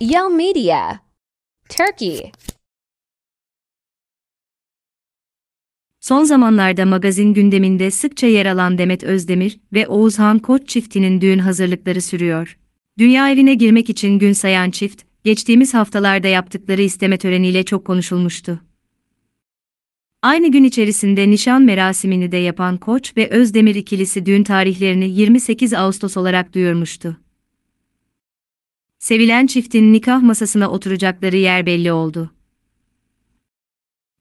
Yell Media. Turkey. Son zamanlarda magazin gündeminde sıkça yer alan Demet Özdemir ve Oğuzhan Koç çiftinin düğün hazırlıkları sürüyor. Dünya evine girmek için gün sayan çift, geçtiğimiz haftalarda yaptıkları isteme töreniyle çok konuşulmuştu. Aynı gün içerisinde nişan merasimini de yapan Koç ve Özdemir ikilisi düğün tarihlerini 28 Ağustos olarak duyurmuştu. Sevilen çiftin nikah masasına oturacakları yer belli oldu.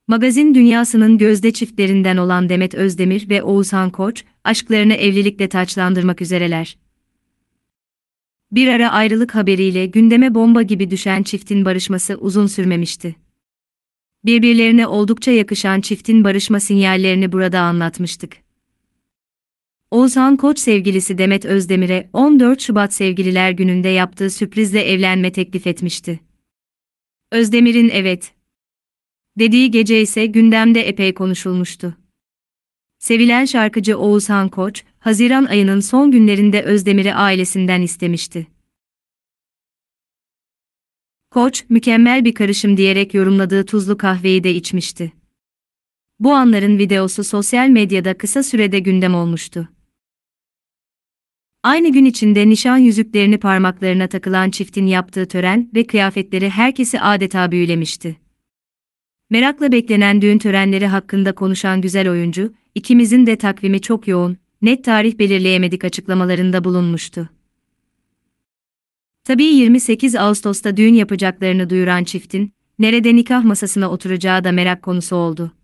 Magazin dünyasının gözde çiftlerinden olan Demet Özdemir ve Oğuzhan Koç, aşklarını evlilikle taçlandırmak üzereler. Bir ara ayrılık haberiyle gündeme bomba gibi düşen çiftin barışması uzun sürmemişti. Birbirlerine oldukça yakışan çiftin barışma sinyallerini burada anlatmıştık. Oğuzhan Koç sevgilisi Demet Özdemir'e 14 Şubat Sevgililer Günü'nde yaptığı sürprizle evlenme teklif etmişti. Özdemir'in evet dediği gece ise gündemde epey konuşulmuştu. Sevilen şarkıcı Oğuzhan Koç, Haziran ayının son günlerinde Özdemir'i ailesinden istemişti. Koç, mükemmel bir karışım diyerek yorumladığı tuzlu kahveyi de içmişti. Bu anların videosu sosyal medyada kısa sürede gündem olmuştu. Aynı gün içinde nişan yüzüklerini parmaklarına takılan çiftin yaptığı tören ve kıyafetleri herkesi adeta büyülemişti. Merakla beklenen düğün törenleri hakkında konuşan güzel oyuncu, ikimizin de takvimi çok yoğun, net tarih belirleyemedik açıklamalarında bulunmuştu. Tabii 28 Ağustos'ta düğün yapacaklarını duyuran çiftin, nerede nikah masasına oturacağı da merak konusu oldu.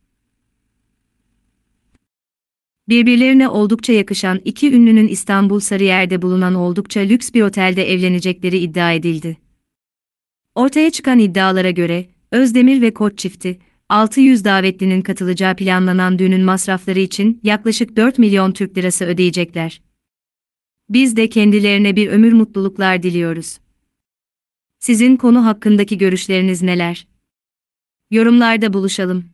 Birbirlerine oldukça yakışan iki ünlünün İstanbul Sarıyer'de bulunan oldukça lüks bir otelde evlenecekleri iddia edildi. Ortaya çıkan iddialara göre, Özdemir ve Koç çifti, 600 davetlinin katılacağı planlanan düğünün masrafları için yaklaşık 4 milyon Türk lirası ödeyecekler. Biz de kendilerine bir ömür mutluluklar diliyoruz. Sizin konu hakkındaki görüşleriniz neler? Yorumlarda buluşalım.